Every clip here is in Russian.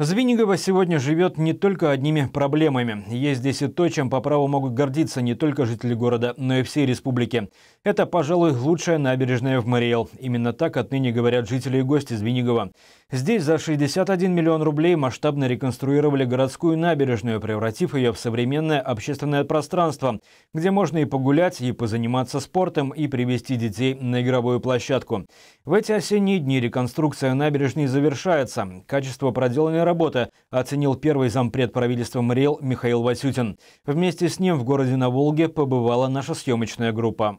Звенигово сегодня живет не только одними проблемами. Есть здесь и то, чем по праву могут гордиться не только жители города, но и всей республики. Это, пожалуй, лучшая набережная в Мариэл. Именно так отныне говорят жители и гости Звенигова. Здесь за 61 миллион рублей масштабно реконструировали городскую набережную, превратив ее в современное общественное пространство, где можно и погулять, и позаниматься спортом, и привести детей на игровую площадку. В эти осенние дни реконструкция набережной завершается. Качество проделанной работы оценил первый зампред правительства МРИЭЛ Михаил Васютин. Вместе с ним в городе на Волге побывала наша съемочная группа.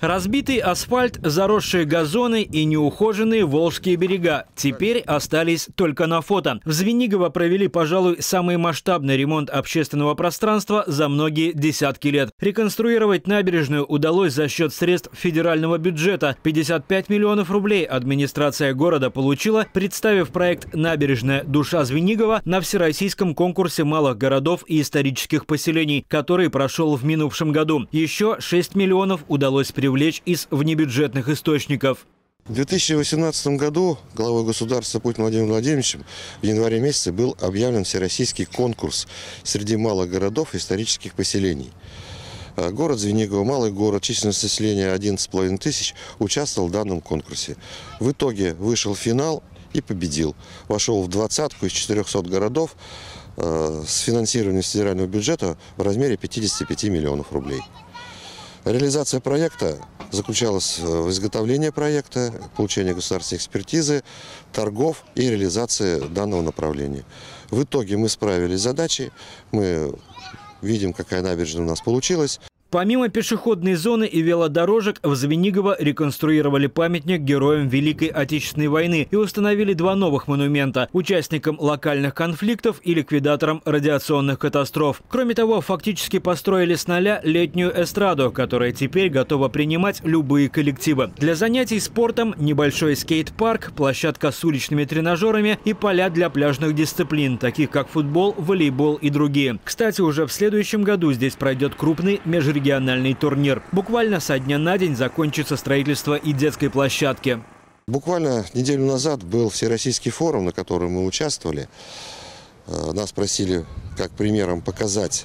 Разбитый асфальт, заросшие газоны и неухоженные волжские берега теперь остались только на фото. В Звенигово провели, пожалуй, самый масштабный ремонт общественного пространства за многие десятки лет. Реконструировать набережную удалось за счет средств федерального бюджета. 55 миллионов рублей администрация города получила, представив проект «Набережная душа Звенигова» на всероссийском конкурсе малых городов и исторических поселений, который прошел в минувшем году. Еще 6 миллионов удалось привлечь привлечь из внебюджетных источников. В 2018 году главой государства Путин Владимиром Владимировичем в январе месяце был объявлен всероссийский конкурс среди малых городов и исторических поселений. А, город Звенигово, малый город, численность населения 11,5 тысяч, участвовал в данном конкурсе. В итоге вышел финал и победил. Вошел в двадцатку из 400 городов э, с финансированием федерального бюджета в размере 55 миллионов рублей. Реализация проекта заключалась в изготовлении проекта, получении государственной экспертизы, торгов и реализации данного направления. В итоге мы справились с задачей, мы видим, какая набережная у нас получилась. Помимо пешеходной зоны и велодорожек, в Звенигово реконструировали памятник героям Великой Отечественной войны и установили два новых монумента – участникам локальных конфликтов и ликвидаторам радиационных катастроф. Кроме того, фактически построили с нуля летнюю эстраду, которая теперь готова принимать любые коллективы. Для занятий спортом небольшой скейт-парк, площадка с уличными тренажерами и поля для пляжных дисциплин, таких как футбол, волейбол и другие. Кстати, уже в следующем году здесь пройдет крупный межрегиональный региональный турнир. Буквально со дня на день закончится строительство и детской площадки. Буквально неделю назад был Всероссийский форум, на котором мы участвовали. Э, нас просили как примером показать,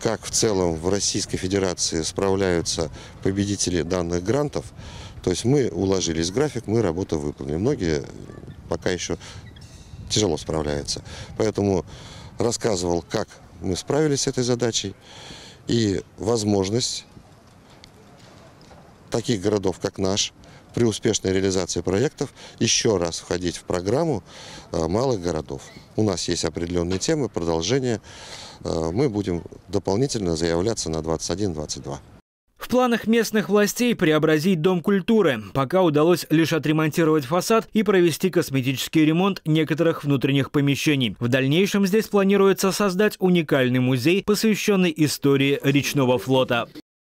как в целом в Российской Федерации справляются победители данных грантов. То есть мы уложились в график, мы работу выполнили. Многие пока еще тяжело справляются. Поэтому рассказывал, как мы справились с этой задачей и возможность таких городов, как наш, при успешной реализации проектов еще раз входить в программу э, малых городов. У нас есть определенные темы, продолжение. Э, мы будем дополнительно заявляться на 21-22. В планах местных властей преобразить Дом культуры. Пока удалось лишь отремонтировать фасад и провести косметический ремонт некоторых внутренних помещений. В дальнейшем здесь планируется создать уникальный музей, посвященный истории речного флота.